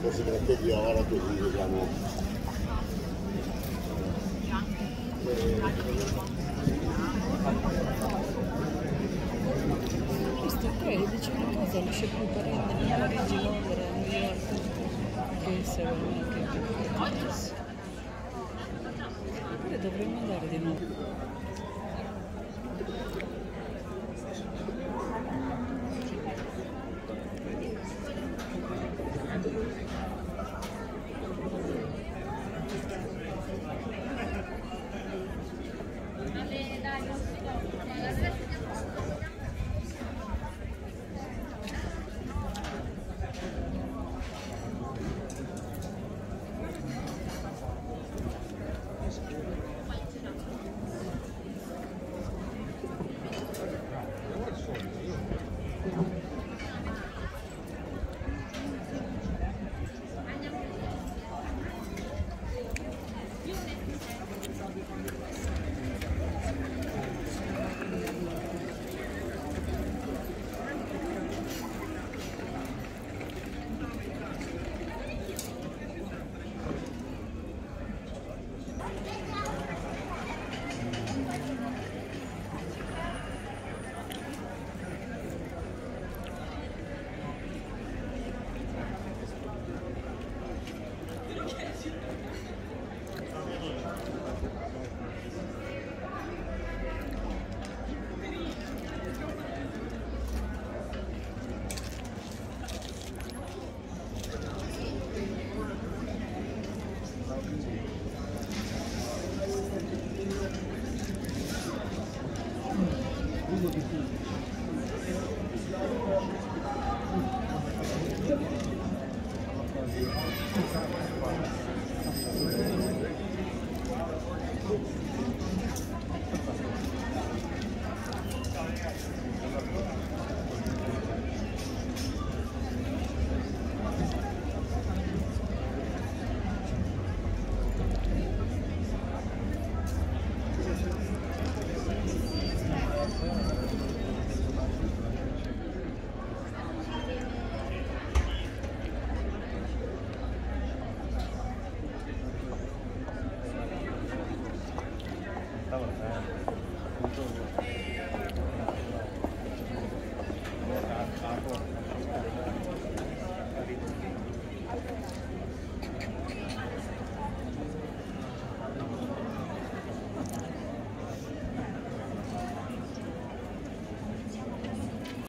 Forse per di ora così vediamo. Questo qua è vicino a casa, non c'è più parente, né a Parigi, Londra, a New York, che se veramente che Eppure dovremmo andare di nuovo. Thank you.